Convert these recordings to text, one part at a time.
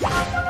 Yeah.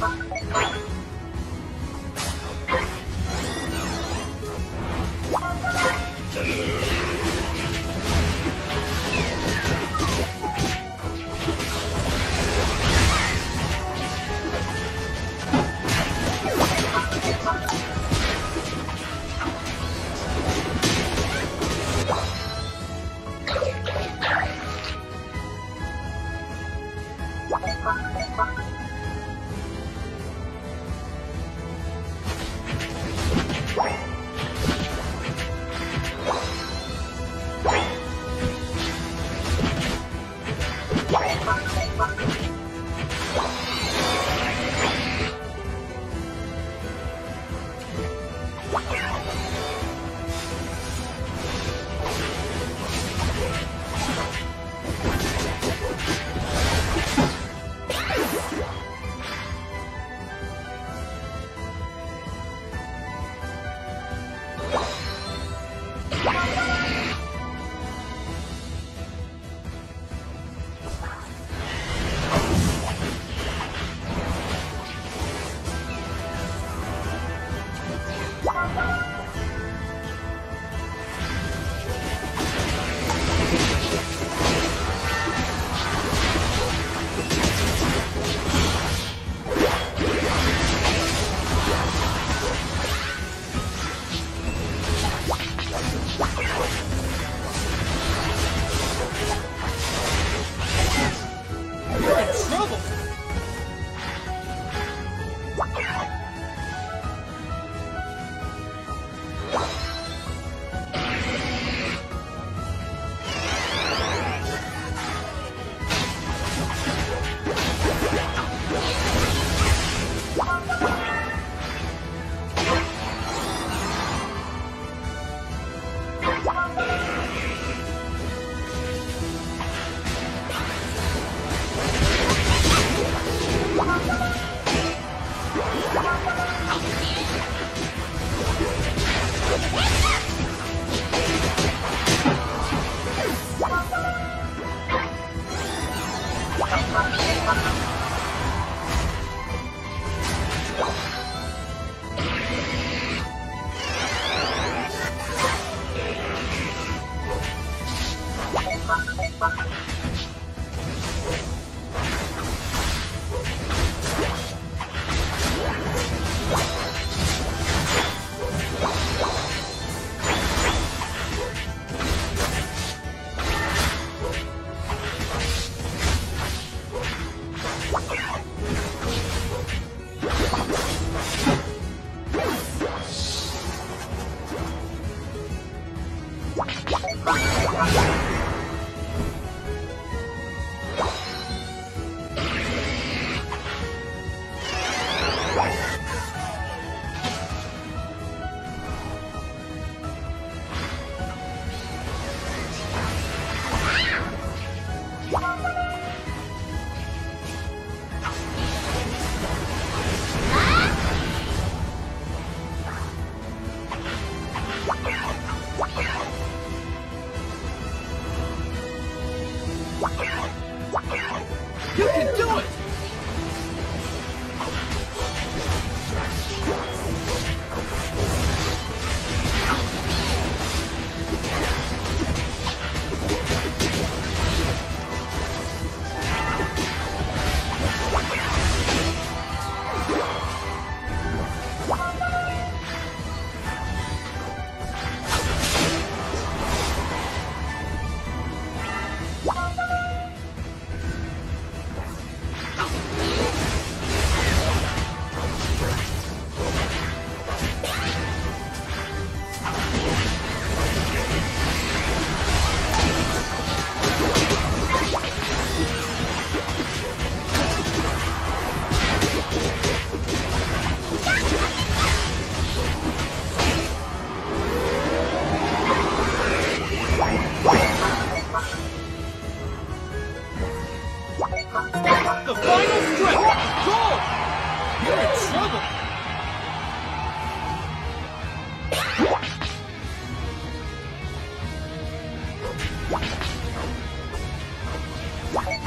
Bye.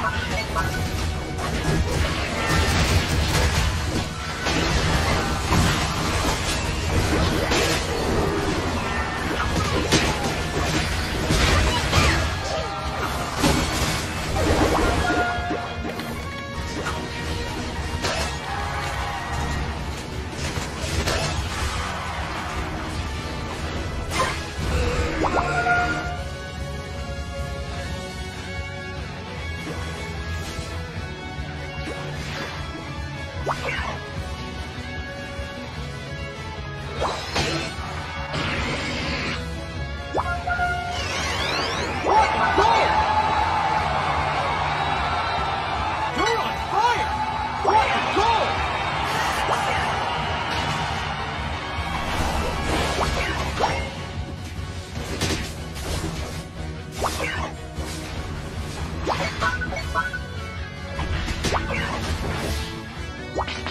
Wow. Wow.